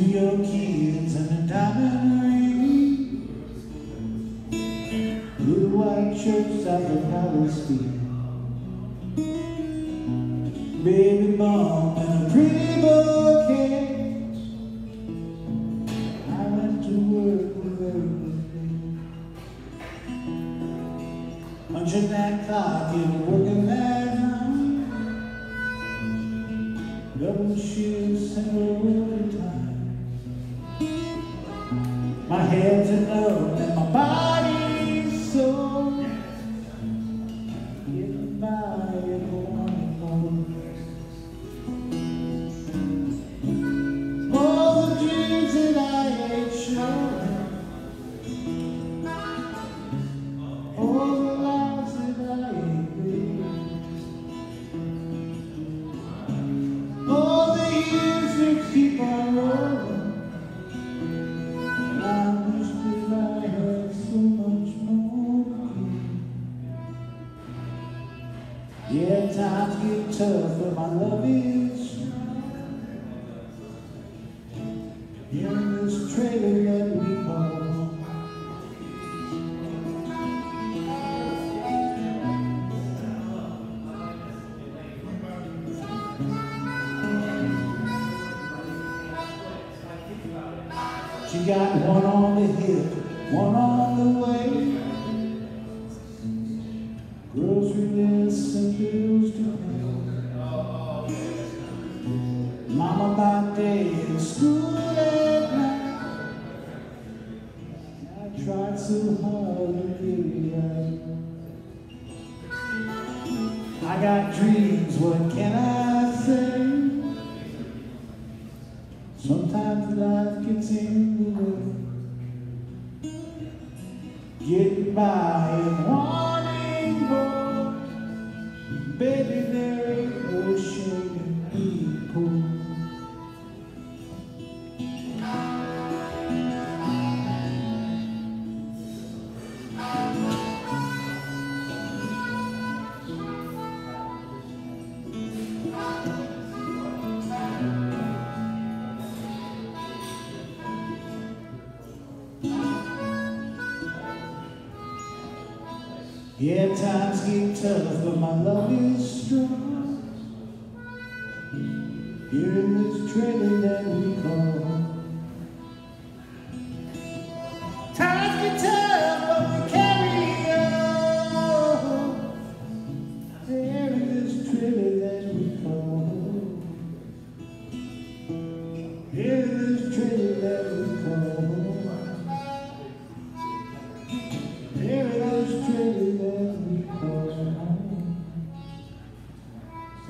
your kids and a diamond ring. Blue white church south of Palestine. Baby bomb and a pretty bouquet. I went to work with. Punching that clock and working that night. Double shifts and overtime. My head's in love and my body's sore. Getting Yeah, times get tough, but my love is in this trailer that we call. She got one on the hip, one on the way. Grocery lists I got dreams, what can I say? Sometimes life gets in the way. Getting by and wanting more. Baby, Yeah, times get tough, but my love is strong. Here in this trailer that we call. Times get tough, but we carry on. That we call. Here in this trailer that we call